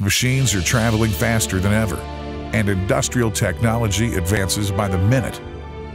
Machines are traveling faster than ever, and industrial technology advances by the minute.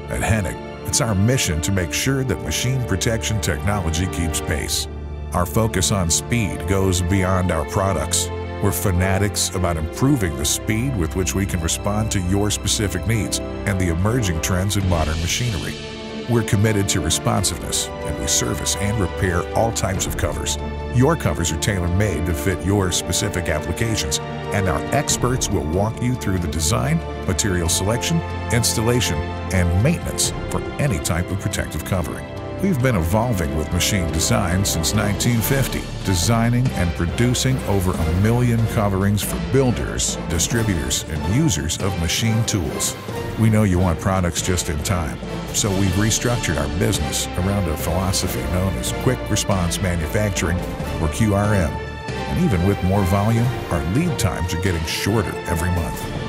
At Hennig, it's our mission to make sure that machine protection technology keeps pace. Our focus on speed goes beyond our products. We're fanatics about improving the speed with which we can respond to your specific needs and the emerging trends in modern machinery. We're committed to responsiveness, and we service and repair all types of covers. Your covers are tailor-made to fit your specific applications, and our experts will walk you through the design, material selection, installation, and maintenance for any type of protective covering. We've been evolving with machine design since 1950, designing and producing over a million coverings for builders, distributors, and users of machine tools. We know you want products just in time, so we've restructured our business around a philosophy known as Quick Response Manufacturing, or QRM. And even with more volume, our lead times are getting shorter every month.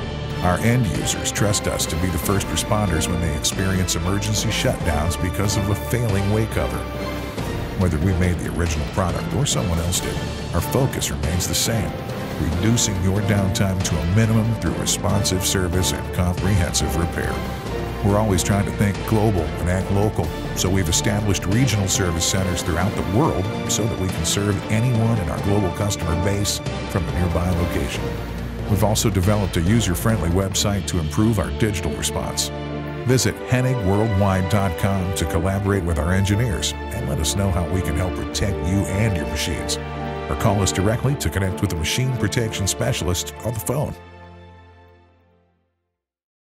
Our end users trust us to be the first responders when they experience emergency shutdowns because of a failing way cover. Whether we made the original product or someone else did, our focus remains the same reducing your downtime to a minimum through responsive service and comprehensive repair. We're always trying to think global and act local, so we've established regional service centers throughout the world so that we can serve anyone in our global customer base from a nearby location. We've also developed a user-friendly website to improve our digital response. Visit HennigWorldwide.com to collaborate with our engineers and let us know how we can help protect you and your machines. Or call us directly to connect with a machine protection specialist on the phone.